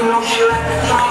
you.